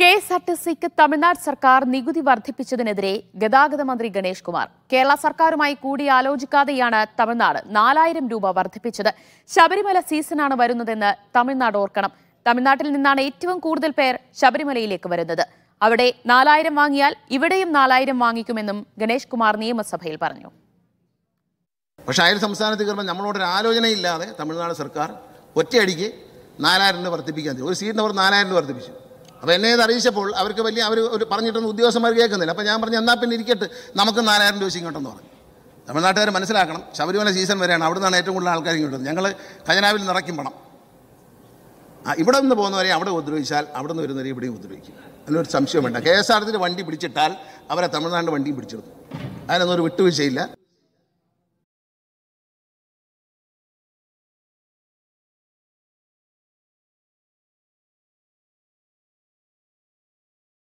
K S R T സിക്ക് തമിഴ്നാട് സർക്കാർ നികുതി വർദ്ധിപ്പിച്ചതിനെതിരെ ഗതാഗത മന്ത്രി ഗണേഷ് കുമാർ. കേരള സർക്കാരുമായി കൂടിയാലോചിക്കാതെയാണ് തമിഴ്നാട് നാലായിരം രൂപ വർദ്ധിപ്പിച്ചത്. ശബരിമല സീസണാണ് വരുന്നതെന്ന് തമിഴ്നാട് ഓർക്കണം. തമിഴ്നാട്ടിൽ നിന്നാണ് ഏറ്റവും കൂടുതൽ പേർ ശബരിമലയിലേക്ക് വരുന്നത്. അവിടെ നാലായിരം വാങ്ങിയാൽ ഇവിടെയും നാലായിരം വാങ്ങിക്കുമെന്നും ഗണേഷ് കുമാർ നിയമസഭയിൽ പറഞ്ഞു. പക്ഷേ അയൽ സംസ്ഥാനത്ത് കയറുമ്പോൾ നമ്മളോടൊരു ആലോചനയില്ലാതെ തമിഴ്നാട് സർക്കാർ ഒറ്റയടിക്ക് നാലായിരം രൂപ വർദ്ധിപ്പിക്കാൻ ഒരു സീറ്റിന് അവർ നാലായിരം രൂപ വർദ്ധിപ്പിച്ചു. അപ്പോൾ എന്നെ ഇത് അറിയിച്ചപ്പോൾ അവർക്ക് വലിയ അവർ ഒരു പറഞ്ഞിട്ടൊന്നും ഉദ്യോഗസ്ഥന്മാർ കേൾക്കുന്നില്ല. അപ്പോൾ ഞാൻ പറഞ്ഞു എന്നാൽ പിന്നെ ഇരിക്കട്ടെ. നമുക്ക് നാലായിരം രൂപ ഇങ്ങോട്ടെന്ന് പറഞ്ഞു. തമിഴ്നാട്ടുകാർ മനസ്സിലാക്കണം ശബരിമല സീസൺ വരെയാണ്. അവിടെ നിന്നാണ് ഏറ്റവും കൂടുതൽ ആൾക്കാർ ഇങ്ങോട്ട് ഞങ്ങൾ ഖജനാവിൽ നിറയ്ക്കും പണം. ആ ഇവിടെ നിന്ന് പോകുന്നവരെ അവിടെ ഉപദ്രവിച്ചാൽ അവിടെ നിന്ന് വരുന്നവരെ ഇവിടെയും ഉപദ്രവിക്കും. അതിനൊരു സംശയം വേണ്ട. കെ എസ് ആർ ടി വണ്ടി പിടിച്ചിട്ടാൽ അവരെ തമിഴ്നാട് വണ്ടിയും പിടിച്ചെടുത്തു അതിനൊന്നും ഒരു വിട്ടുവീഴ്ചയില്ല.